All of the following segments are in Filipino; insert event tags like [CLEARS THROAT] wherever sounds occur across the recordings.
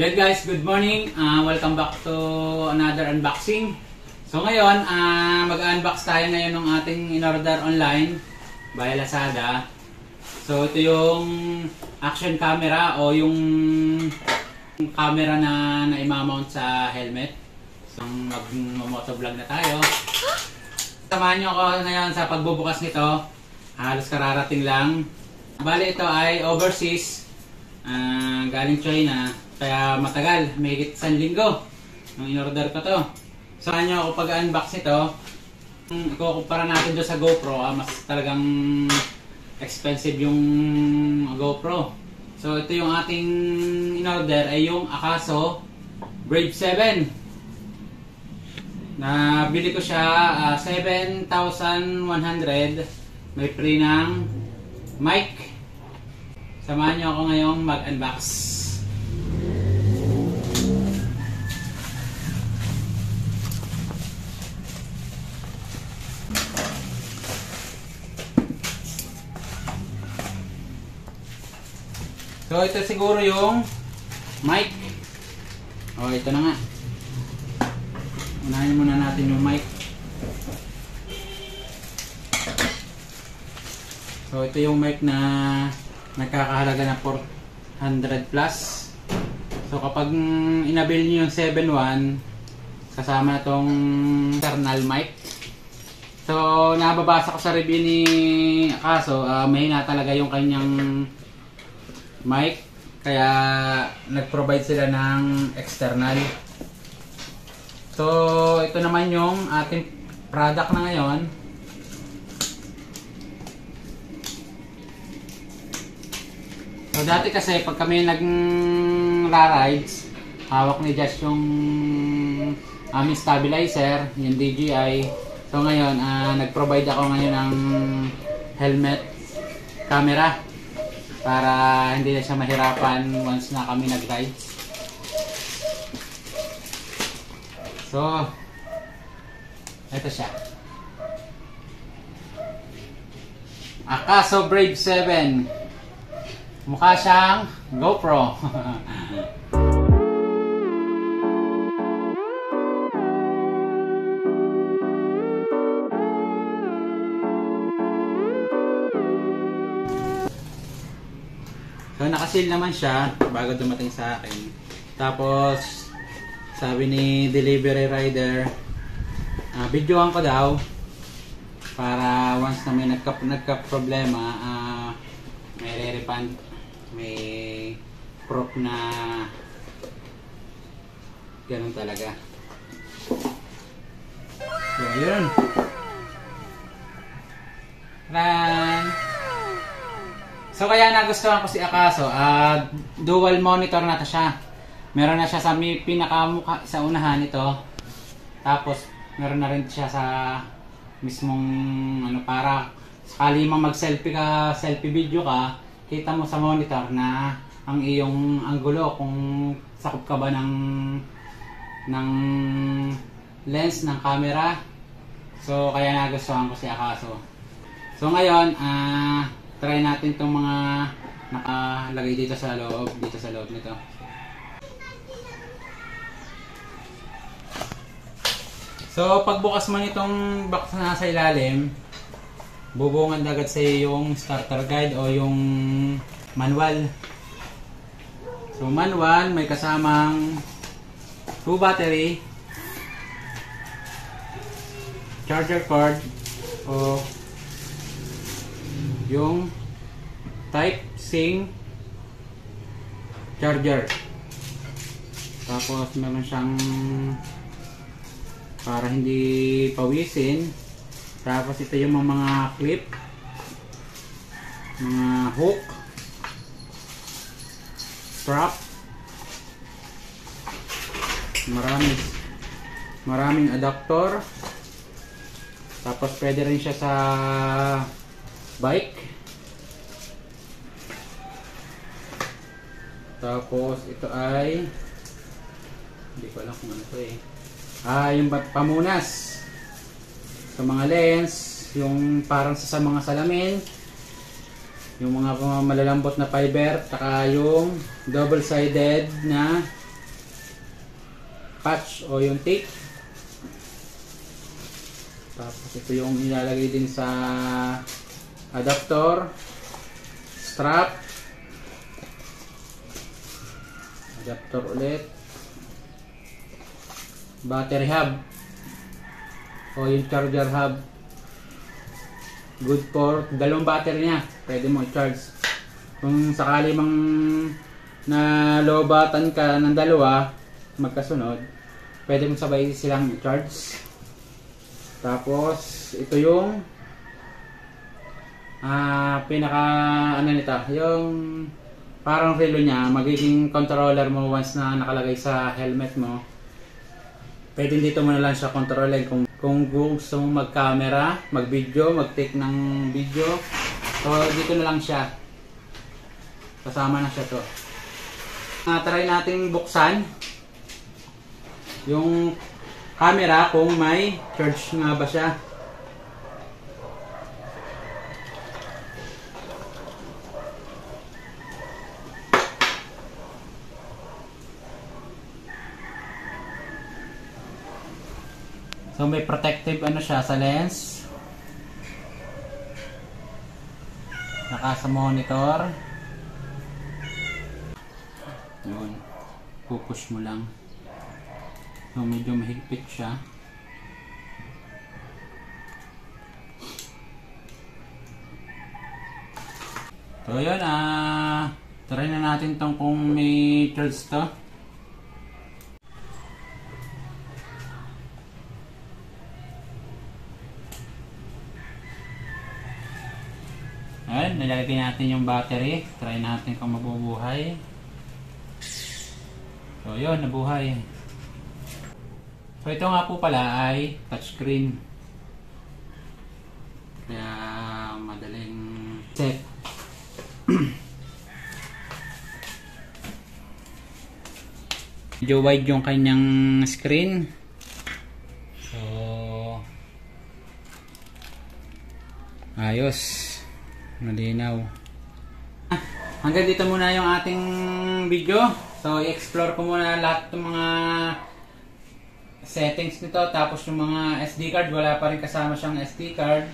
Yan guys, good morning. Ah, welcome back to another unboxing. So ngayon, ah, mag-unbox tayo ngayon ng ating in-order online by Lazada. So ito yung action camera o yung camera na na-mount sa helmet. So mag-motovlog na tayo. Samahan nyo ako ngayon sa pagbubukas nito. Halos kararating lang. Bali ito ay overseas. Ah, galing China. Kaya matagal, may higit isang linggo nung in-order ko to. Saan nyo ako pag-unbox nito, kung ikukumpara natin doon sa GoPro, ah, mas talagang expensive yung GoPro. So ito yung ating in-order ay yung Akaso Brave 7. Nabili ko siya ah, 7,100. May free ng mic. Samahan nyo ako ngayong mag-unbox. So ito siguro yung mic. Oh, ito na nga. Unahin muna natin yung mic. So ito yung mic na nagkakahalaga na 400 plus. So kapag inabil niyo yung 7.1 kasama na tong internal mic. So nababasa ko sa review ni Akaso, uh, may na talaga yung kanyang mic kaya nag-provide sila ng external. So ito naman yung ating product na ngayon. So dati kasi pag kami nag-rides, hawak ni Josh yung aming stabilizer, yung DJI. So ngayon, uh, nag-provide ako ngayon ng helmet camera para hindi na siya mahirapan once na kami nag-rides. So, ito siya. Akaso Brave 7. Mukha siyang GoPro. [LAUGHS] So nakasil naman siya bago dumating sa akin. Tapos sabi ni delivery rider, uh, videoan ko daw para once na may nagka, nagka problema, uh, may re-refund, may proof na ganun talaga. So yun. Run! So kaya nagustuhan ko si Akaso, uh, dual monitor na to siya. Meron na siya sa may pinakamukha sa unahan ito. Tapos meron na rin siya sa mismong ano para sakali mang mag-selfie ka, selfie video ka, kita mo sa monitor na ang iyong anggulo kung sakop ka ba ng ng lens ng camera. So kaya nagustuhan ko si Akaso. So ngayon, ah uh, try natin itong mga nakalagay dito sa loob, dito sa loob nito. So, pagbukas mo nitong box na nasa ilalim, bubungan agad sa yung starter guide o yung manual. So, manual, may kasamang 2 battery, charger cord, o yung type C charger tapos meron siyang para hindi pawisin. Tapos ito yung mga clip. Mga hook. Strap. Marami. Maraming adapter tapos pwede rin siya sa bike. Tapos ito ay hindi ko alam kung ano to eh. Ah, yung pamunas sa mga lens, yung parang sa, sa mga salamin, yung mga malalambot na fiber, taka yung double-sided na patch o yung tape. Tapos ito yung ilalagay din sa adapter, strap, adapter ulit, battery hub o yung charger hub. Good for dalawang battery niya. Pwede mo i-charge. Kung sakali mang na lobatan ka ng dalawa magkasunod, pwede mong sabay silang i-charge. Tapos, ito yung ah pinaka ano nito, yung parang relo niya, magiging controller mo once na nakalagay sa helmet mo. Pwede dito mo na lang siya controlin kung kung gusto mong mag-camera, mag-video, mag-take ng video. So, dito na lang siya. Kasama na siya to. Uh, try nating buksan yung camera kung may charge nga ba siya. So may protective ano siya sa lens. Naka sa monitor. Yun. Pupush mo lang. So medyo mahigpit siya. So yun ah. Try na natin tong kung may charge to. Ayan, nilagay natin yung battery. Try natin kung mabubuhay. So yun, nabuhay. So ito nga po pala ay touchscreen. Kaya madaling set. [CLEARS THROAT] Medyo wide yung kanyang screen. So ayos. Malinaw. Hanggang dito muna yung ating video. So, i-explore ko muna lahat ng mga settings nito. Tapos yung mga SD card, wala pa rin kasama siyang SD card.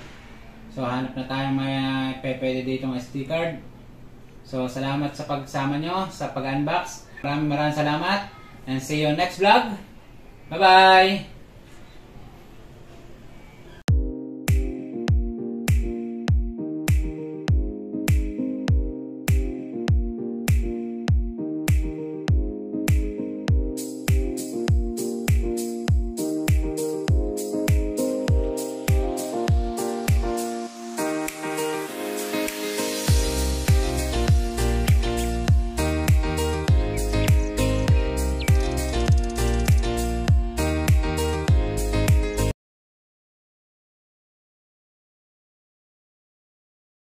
So, hanap na tayo may pwede ditong SD card. So, salamat sa pagsama nyo sa pag-unbox. Maraming maraming salamat. And see you next vlog. Bye-bye!